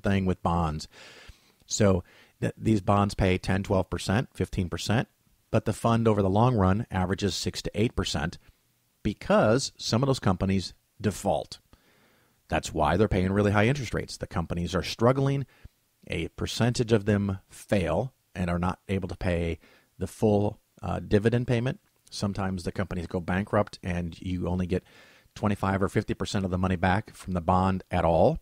thing with bonds. So th- these bonds pay 10, 12%, 15%, but the fund over the long run averages 6 to 8% because some of those companies default. That's why they're paying really high interest rates. The companies are struggling. A percentage of them fail and are not able to pay the full uh, dividend payment. Sometimes the companies go bankrupt and you only get 25 or 50% of the money back from the bond at all.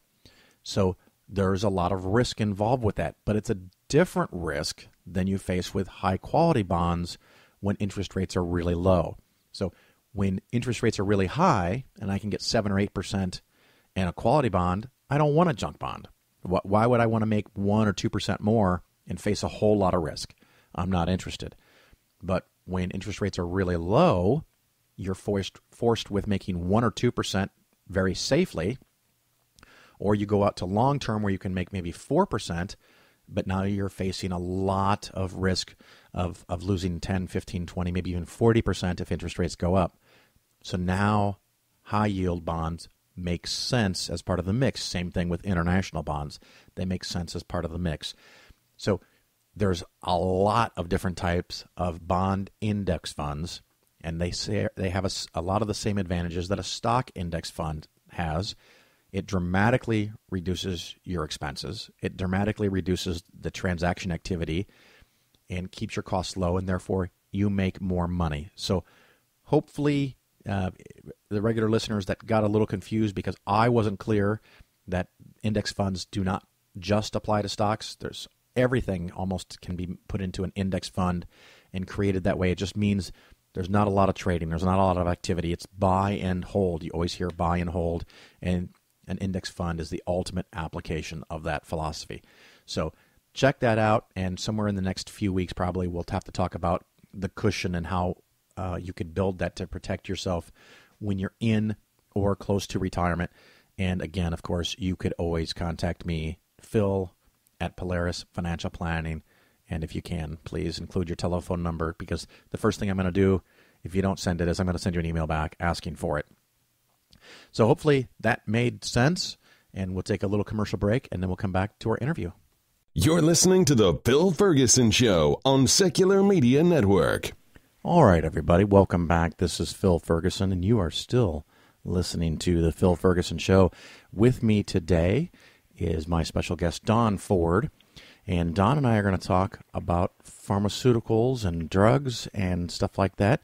So there's a lot of risk involved with that, but it's a different risk than you face with high quality bonds when interest rates are really low. So when interest rates are really high and I can get 7 or 8% and a quality bond, I don't want a junk bond. Why would I want to make 1 or 2% more and face a whole lot of risk? I'm not interested. But when interest rates are really low, you're forced forced with making 1 or 2% very safely or you go out to long term where you can make maybe 4% but now you're facing a lot of risk of, of losing 10 15 20 maybe even 40% if interest rates go up. So now high yield bonds make sense as part of the mix. Same thing with international bonds. They make sense as part of the mix. So there's a lot of different types of bond index funds and they say they have a, a lot of the same advantages that a stock index fund has it dramatically reduces your expenses. It dramatically reduces the transaction activity and keeps your costs low, and therefore you make more money. So, hopefully, uh, the regular listeners that got a little confused because I wasn't clear that index funds do not just apply to stocks. There's everything almost can be put into an index fund and created that way. It just means there's not a lot of trading. There's not a lot of activity. It's buy and hold. You always hear buy and hold, and an index fund is the ultimate application of that philosophy. So check that out, and somewhere in the next few weeks, probably we'll have to talk about the cushion and how uh, you could build that to protect yourself when you're in or close to retirement. And again, of course, you could always contact me, Phil at Polaris Financial Planning. And if you can, please include your telephone number because the first thing I'm going to do, if you don't send it, is I'm going to send you an email back asking for it. So hopefully that made sense. And we'll take a little commercial break and then we'll come back to our interview. You're listening to The Phil Ferguson Show on Secular Media Network. All right, everybody, welcome back. This is Phil Ferguson, and you are still listening to The Phil Ferguson Show. With me today is my special guest, Don Ford. And Don and I are going to talk about pharmaceuticals and drugs and stuff like that.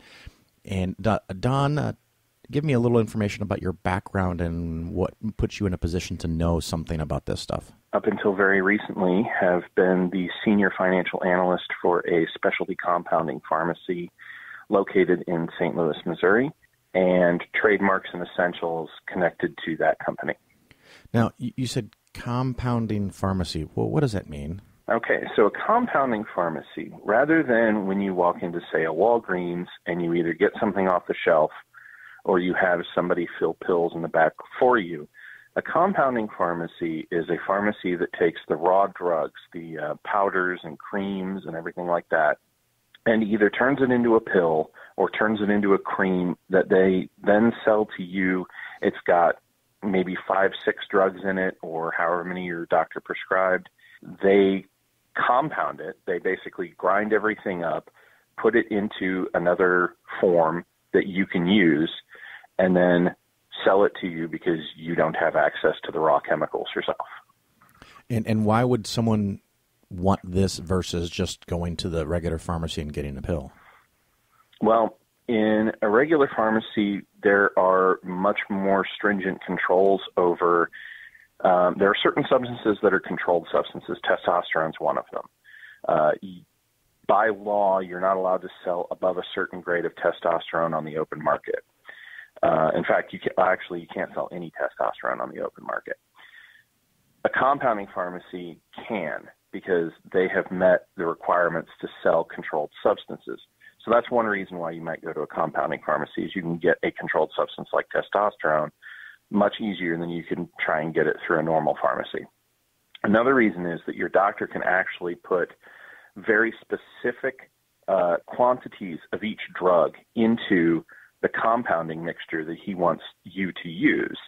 And Don, uh, give me a little information about your background and what puts you in a position to know something about this stuff. Up until very recently, have been the senior financial analyst for a specialty compounding pharmacy located in St. Louis, Missouri, and trademarks and essentials connected to that company. Now, you said compounding pharmacy. Well, what does that mean? Okay, so a compounding pharmacy, rather than when you walk into, say, a Walgreens and you either get something off the shelf or you have somebody fill pills in the back for you. A compounding pharmacy is a pharmacy that takes the raw drugs, the uh, powders and creams and everything like that, and either turns it into a pill or turns it into a cream that they then sell to you. It's got maybe five, six drugs in it, or however many your doctor prescribed. They compound it. They basically grind everything up, put it into another form that you can use, and then sell it to you because you don't have access to the raw chemicals yourself. And and why would someone want this versus just going to the regular pharmacy and getting a pill? Well, in a regular pharmacy, there are much more stringent controls over. Um, there are certain substances that are controlled substances. Testosterone is one of them. Uh, by law, you're not allowed to sell above a certain grade of testosterone on the open market. Uh, in fact, you can, actually you can't sell any testosterone on the open market. A compounding pharmacy can because they have met the requirements to sell controlled substances. So that's one reason why you might go to a compounding pharmacy is you can get a controlled substance like testosterone much easier than you can try and get it through a normal pharmacy. Another reason is that your doctor can actually put very specific uh, quantities of each drug into the compounding mixture that he wants you to use.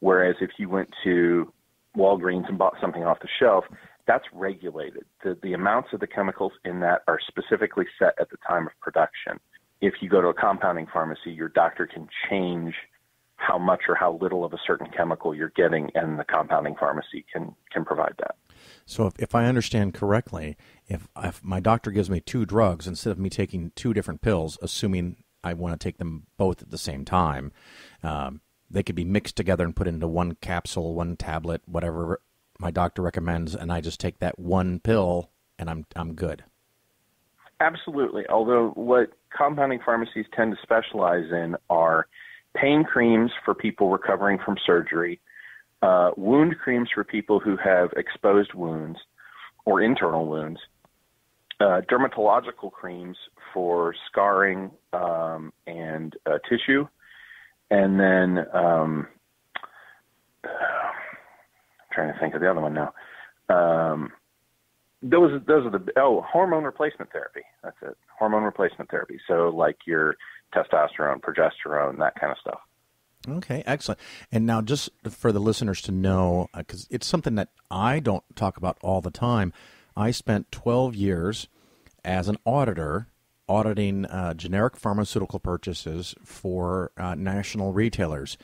Whereas if you went to Walgreens and bought something off the shelf, that's regulated. The, the amounts of the chemicals in that are specifically set at the time of production. If you go to a compounding pharmacy, your doctor can change how much or how little of a certain chemical you're getting, and the compounding pharmacy can can provide that. So, if, if I understand correctly, if, if my doctor gives me two drugs instead of me taking two different pills, assuming I want to take them both at the same time, um, they could be mixed together and put into one capsule, one tablet, whatever my doctor recommends, and I just take that one pill and I'm I'm good. Absolutely. Although what compounding pharmacies tend to specialize in are pain creams for people recovering from surgery, uh, wound creams for people who have exposed wounds or internal wounds, uh, dermatological creams for scarring um, and uh, tissue, and then um, I'm trying to think of the other one now. Um, those those are the oh hormone replacement therapy. That's it. Hormone replacement therapy. So like your testosterone, progesterone, that kind of stuff. Okay, excellent. And now, just for the listeners to know, because uh, it's something that I don't talk about all the time, I spent 12 years as an auditor auditing uh, generic pharmaceutical purchases for uh, national retailers.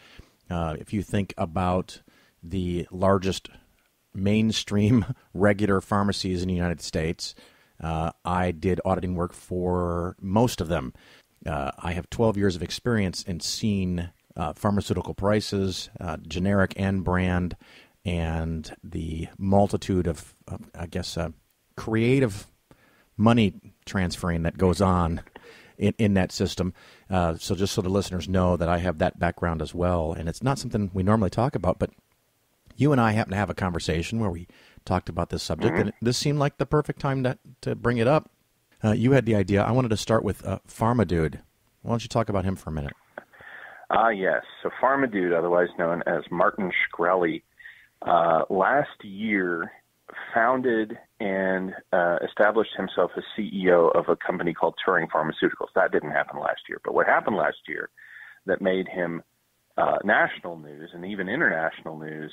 Uh, if you think about the largest mainstream regular pharmacies in the United States, uh, I did auditing work for most of them. Uh, I have 12 years of experience in seeing uh, pharmaceutical prices, generic and brand, and the multitude of, of I guess, uh, creative money transferring that goes on in, in that system. Uh, so, just so the listeners know that I have that background as well. And it's not something we normally talk about, but you and I happen to have a conversation where we talked about this subject, mm-hmm. and this seemed like the perfect time to, to bring it up. Uh, you had the idea. I wanted to start with uh, Pharmadude. Why don't you talk about him for a minute? Ah, yes. So Pharmadude, otherwise known as Martin Shkreli, uh, last year founded and uh, established himself as CEO of a company called Turing Pharmaceuticals. That didn't happen last year. But what happened last year that made him uh, national news and even international news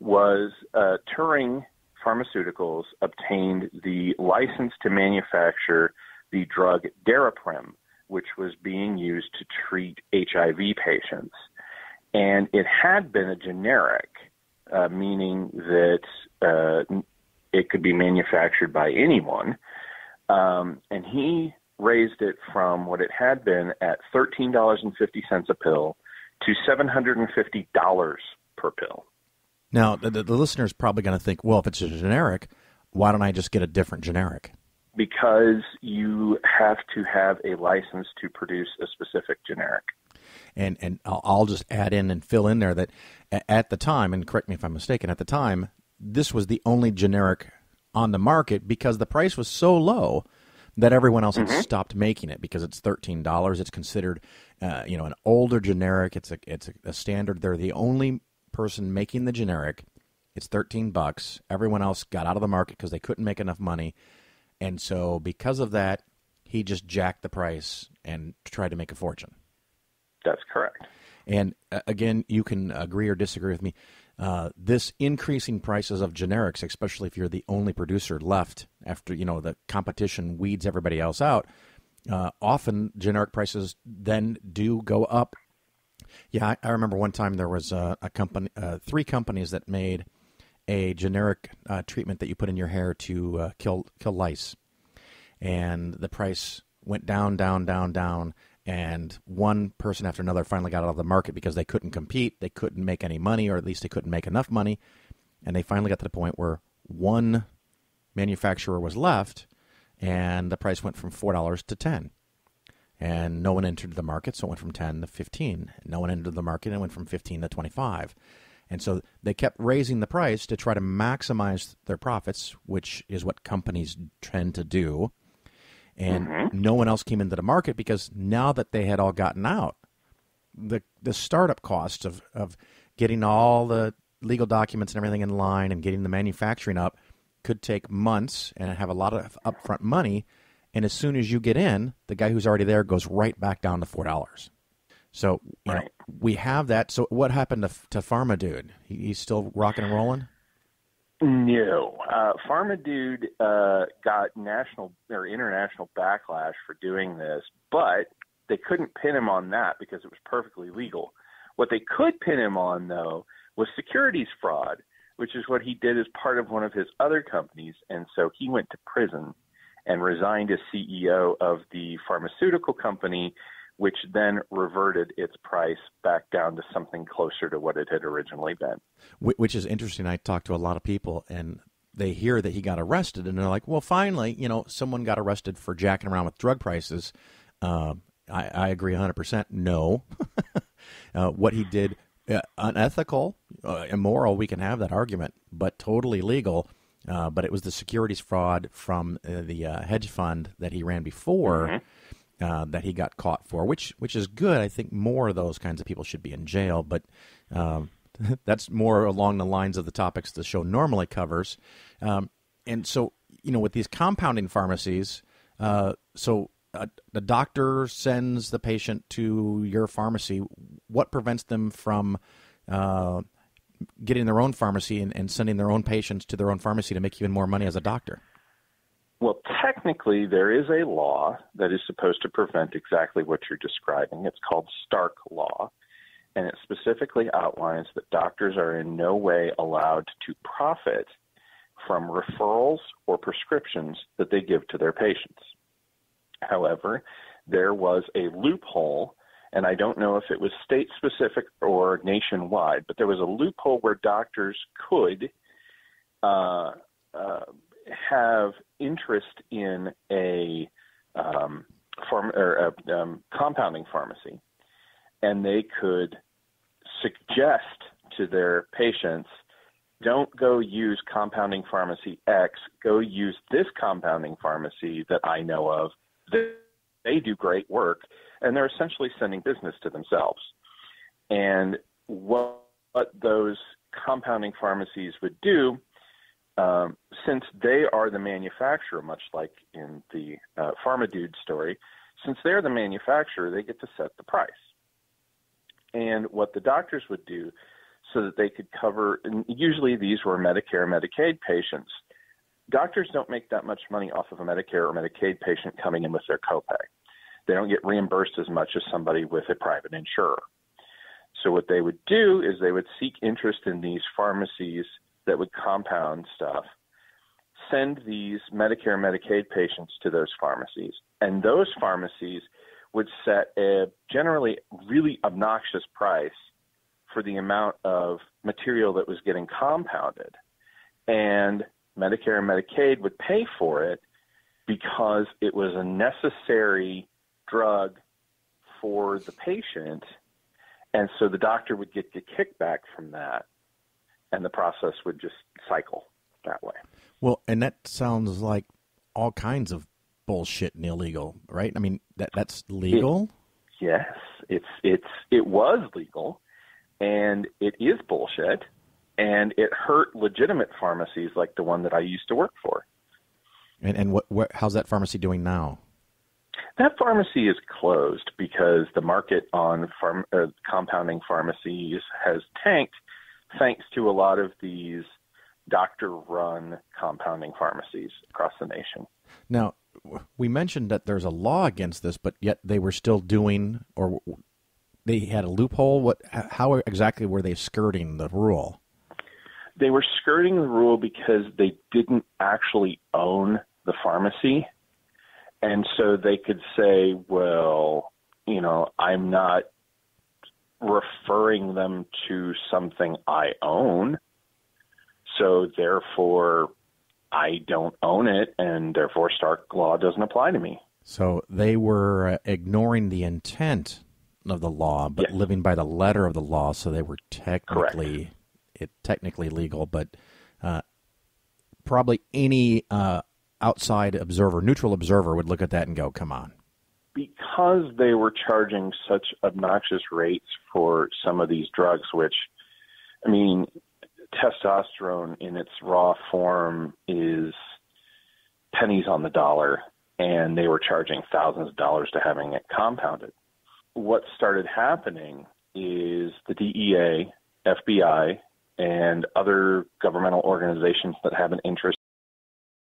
was uh, Turing Pharmaceuticals obtained the license to manufacture the drug Daraprim, which was being used to treat HIV patients. And it had been a generic, uh, meaning that uh, it could be manufactured by anyone. Um, and he raised it from what it had been at $13.50 a pill to $750 per pill. Now, the, the listener is probably going to think, well, if it's a generic, why don't I just get a different generic? because you have to have a license to produce a specific generic. And and I'll just add in and fill in there that at the time, and correct me if I'm mistaken, at the time this was the only generic on the market because the price was so low that everyone else had mm-hmm. stopped making it because it's thirteen dollars. It's considered, uh, you know, an older generic. It's a it's a, a standard. They're the only person making the generic. It's thirteen bucks. Everyone else got out of the market because they couldn't make enough money. And so, because of that, he just jacked the price and tried to make a fortune. That's correct. And uh, again, you can agree or disagree with me. Uh, this increasing prices of generics, especially if you're the only producer left after you know the competition weeds everybody else out, uh, often generic prices then do go up. Yeah, I, I remember one time there was a, a company, uh, three companies that made a generic uh, treatment that you put in your hair to uh, kill kill lice, and the price went down, down, down, down, and one person after another finally got out of the market because they couldn't compete, they couldn't make any money, or at least they couldn't make enough money, and they finally got to the point where one manufacturer was left, and the price went from four dollars to ten. And no one entered the market, so it went from 10 to 15. No one entered the market, and it went from 15 to 25. And so they kept raising the price to try to maximize their profits, which is what companies tend to do. And mm-hmm. no one else came into the market because now that they had all gotten out, the the startup costs of, of getting all the legal documents and everything in line and getting the manufacturing up could take months and have a lot of upfront money. And as soon as you get in, the guy who's already there goes right back down to four dollars. So you right. know, we have that. So what happened to to Pharmadude? He, he's still rocking and rolling. No, uh, Pharma Dude uh, got national or international backlash for doing this, but they couldn't pin him on that because it was perfectly legal. What they could pin him on, though, was securities fraud, which is what he did as part of one of his other companies, and so he went to prison and resigned as CEO of the pharmaceutical company which then reverted its price back down to something closer to what it had originally been. Which is interesting. I talked to a lot of people, and they hear that he got arrested, and they're like, "Well, finally, you know, someone got arrested for jacking around with drug prices." Uh, I, I, agree 100%. No, uh, what he did uh, unethical, uh, immoral. We can have that argument, but totally legal. Uh, but it was the securities fraud from uh, the hedge fund that he ran before. Mm-hmm uh, that he got caught for, which which is good. I think more of those kinds of people should be in jail, but um, that's more along the lines of the topics the show normally covers. Um, and so, you know, with these compounding pharmacies, uh, so a, the doctor sends the patient to your pharmacy. What prevents them from uh, getting their own pharmacy and, and sending their own patients to their own pharmacy to make even more money as a doctor? Well, technically, there is a law that is supposed to prevent exactly what you're describing. It's called Stark Law, and it specifically outlines that doctors are in no way allowed to profit from referrals or prescriptions that they give to their patients. However, there was a loophole, and I don't know if it was state specific or nationwide, but there was a loophole where doctors could uh, uh, have interest in a um, or a um, compounding pharmacy, and they could suggest to their patients, don't go use compounding pharmacy X, go use this compounding pharmacy that I know of. They do great work, and they're essentially sending business to themselves. And what, what those compounding pharmacies would do um, since they are the manufacturer, much like in the uh, Pharma Dude story, since they're the manufacturer, they get to set the price. And what the doctors would do so that they could cover, and usually these were Medicare Medicaid patients. Doctors don't make that much money off of a Medicare or Medicaid patient coming in with their copay. They don't get reimbursed as much as somebody with a private insurer. So what they would do is they would seek interest in these pharmacies that would compound stuff, send these Medicare and Medicaid patients to those pharmacies. And those pharmacies would set a generally really obnoxious price for the amount of material that was getting compounded. And Medicare and Medicaid would pay for it because it was a necessary drug for the patient. And so the doctor would get the kickback from that and the process would just cycle that way. Well, and that sounds like all kinds of bullshit and illegal, right? I mean, that that's legal. It, yes, it's it's it was legal, and it is bullshit, and it hurt legitimate pharmacies like the one that I used to work for. And and what, what how's that pharmacy doing now? That pharmacy is closed because the market on farm, uh, compounding pharmacies has tanked thanks to a lot of these doctor run compounding pharmacies across the nation. Now, we mentioned that there's a law against this, but yet they were still doing, or they had a loophole. What? How exactly were they skirting the rule? They were skirting the rule because they didn't actually own the pharmacy, and so they could say, "Well, you know, I'm not referring them to something I own. So therefore, I don't own it, and therefore, Stark law doesn't apply to me. So they were uh, ignoring the intent of the law, but yes. living by the letter of the law. So they were technically it technically legal, but uh, probably any uh, outside observer, neutral observer, would look at that and go, "Come on." Because they were charging such obnoxious rates for some of these drugs, which, I mean, testosterone in its raw form is pennies on the dollar, and they were charging thousands of dollars to having it compounded. What started happening is the DEA, FBI, and other governmental organizations that have an interest